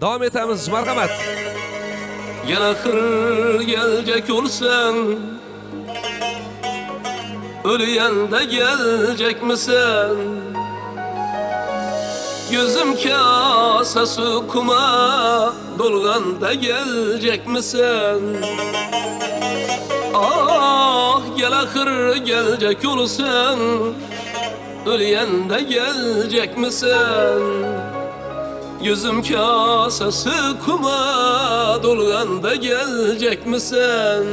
Davom etamiz. Marhamat. Gel ahir gelecek olsan Ölüyen de gelecek misin? Gözüm kasası kuma Dolgan da gelecek misin? Ah gel ahir gelecek olsan Ölüyen de gelecek misin? Yüzüm kasası kuma dolgan da gelecek misin?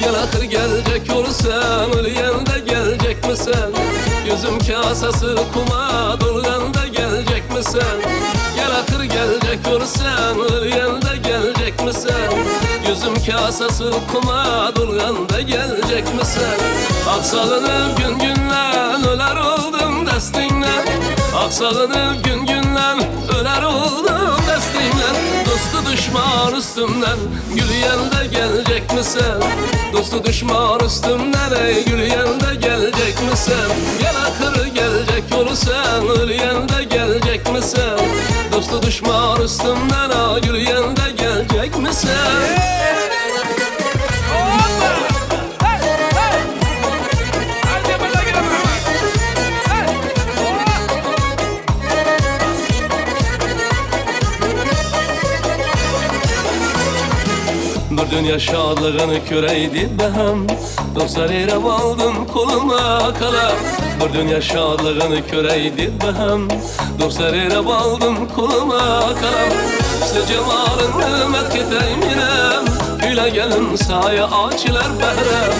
Gel ahır gelecek olsan Ölüyen de gelecek misin? Gözüm kasası kuma dolgan misin? Gel ahır gelecek Ölüyen de gelecek misin? Gözüm kasası kuma dolgan da gelecek misin? Aksalınıp gün günden öler oldum destinle Aksalınıp gün günden öler oldum destinle Dostu düşman üstümden Gülüyen de gelecek misin? Dostu düşman üstümden ey Gülüyen de gelecek misin? Gel akırı gelecek olursan Ölüyen de gelecek misin? Dostu düşman üstümden ey Gülüyen de gelecek misin? Bir dünya şadlığını köreydi behem Dostlar erem aldım koluma kala Bir dünya şadlığını köreydi behem. Dostlar erem aldım koluma kala İşte cemalın metketeyim yinem Güle gelin saya ağaçlar behrem.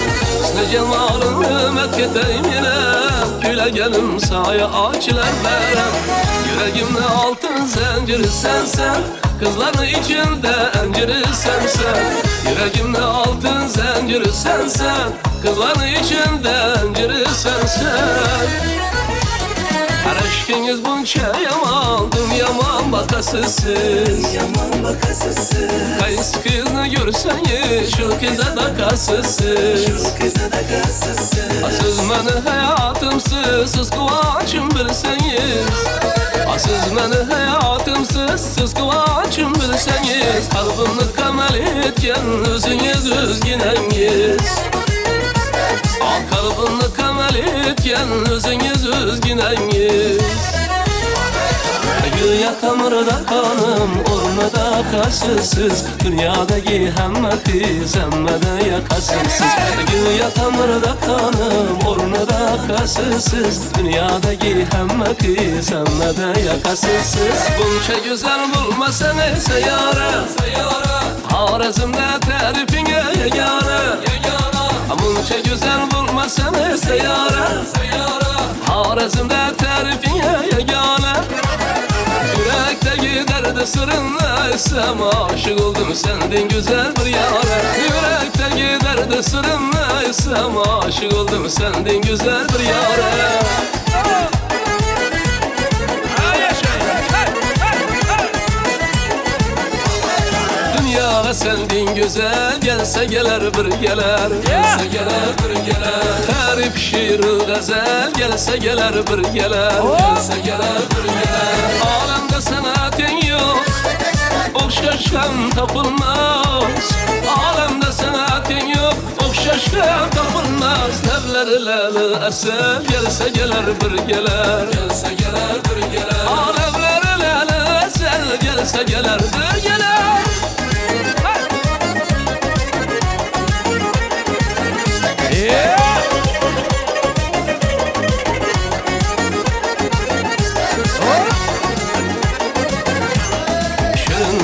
İşte cemalın metketeyim yinem Güle gelin saya ağaçlar behrem. Yüreğimde altın zincir sensen. Kızların içinde enciri sensen. Yüreğimde altın zinciri sensen Kızların içinde enciri sensen. Her aşkınız bunca yamandım Yaman bakasısız Yaman bakasısın Kayıs kızını görseniz Şu kıza da kasısız Şu kıza da kasısın Siz beni hayatımsız Siz kıvancım bilseniz. Siz beni hayatımsız Siz kıvancım bilseniz. Kalbimni kamal etken Özünüz özgineniz Al kalbimni kamal etken Özünüz özgineniz Güya kamırda kanım Ormada karşısız. Dünyadaki hemme kız Hemme de yakasısız Güya kamırda kanım Ormada karşısız. Dünyadaki hemme kız Hemme de yakasısız Bunca güzel bulmasan ise yara Harazımda tarifine yegane sırrınla isem Aşık oldum sendin güzel bir yara. Yürekte giderdi sırrınla isem Aşık oldum sendin güzel bir yara Dünyaya sendin güzel Gelse geler bir geler Gelse geler bir geler Tarif şiir gazel Gelse geler bir geler Gelse geler bir geler Alemde sanatın yok. Okşaşkan tapılmaz. Alemde sanatın yok. Okşaşkan tapılmaz. Nevleri leli eser Gelse geler bir geler Gelse geler bir geler Alemleri leli eser Gelse geler bir geler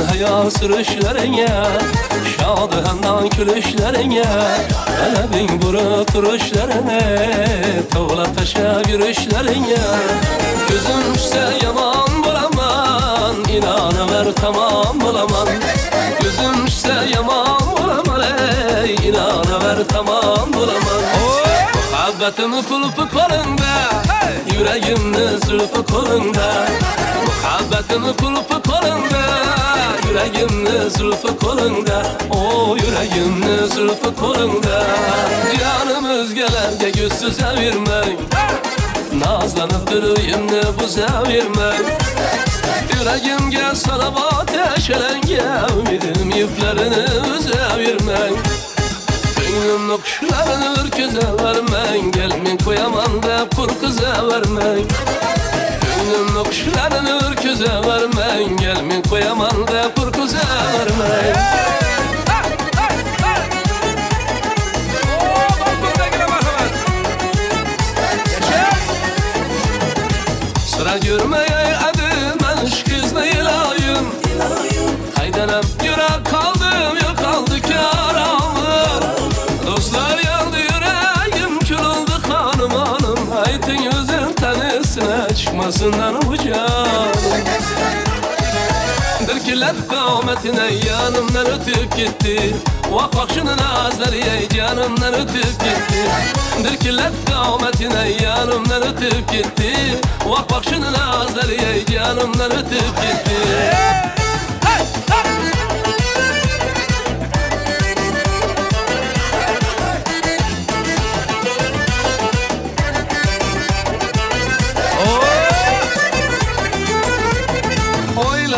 Hayal sürüşlerine Şadı handan külüşlerine Hele bin vurup duruşlarine Tuğla taşa yürüyüşlerine tamam bulamam. Muhabbetim kulpu kolunda Yüreğimni zülfü kolunda. Muhabbetim kulpu kolunda Yüreğimni zülfü kolunda. O yüreğimni zülfü kolunda. Canımı gölgelerge gözsüz evirmek Nazlanıp duruyum ne bu sevirmek Yüreğim gel sana ateşelenge Ümidim Gönlüm nokşlarını ürküze vermen. Gelmin koyaman da kur kıza vermen. Gönlüm nokşlarını ürküze vermen. Gelmin koyaman da kur kıza vermen. Sıra görmeye adım ben kızla ilayım Haydanam yürek tanesine çıkmasından ucanım Dirkiler kavmetine yanımdan ötüp gitti. Vak vak şunun azları ey canımdan ötüp gitti. Dirkiler kavmetine yanımdan ötüp gitti. Vak vak şunun azları ey canımdan ötüp gitti. Oyla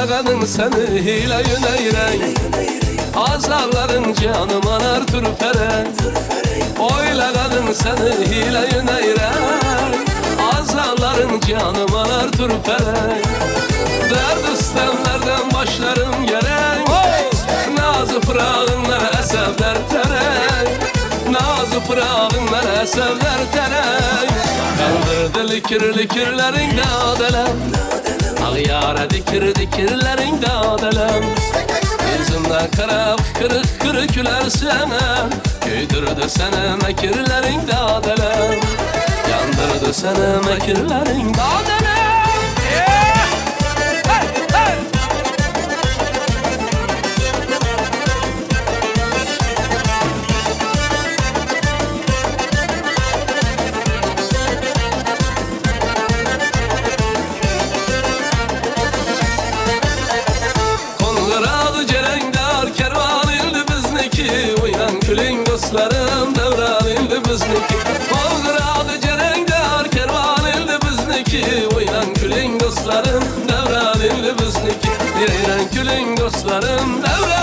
kadın seni hile yüneyrey Azarların canım anar türfere Oyla kadın seni hile yüneyrey Azarların canım anar türfere Dert istemlerden başlarım gerek. Nazı fırağınlar esevler terek Nazı fırağınlar esevler terek Kaldırdı likir likirlerin dadelem Ağyara dikir dikirlerin dadelem Yüzümden kırık kırık gülersen Köydürdü seni mekirlerin dadelem Yandırdı seni mekirlerin dadelem Kongradı bizniki Uyan külün dostlarım devran ildi bizniki Uyan külün dostlarım devran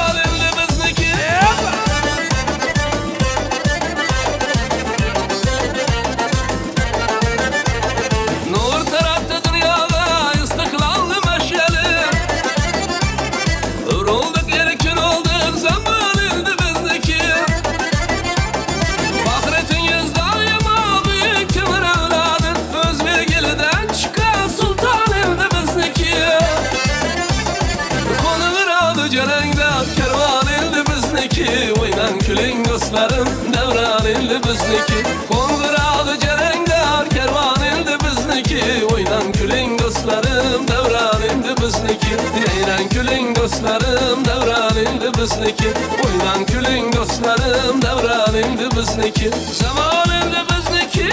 kuling do'stlarim davran endi bizniki qo'ng'irog'i jarangdor karvon endi bizniki o'ynan kuling do'stlarim davran endi bizniki yayrang kuling do'stlarim davran endi bizniki o'ynan kuling do'stlarim davran endi bizniki zamon endi bizniki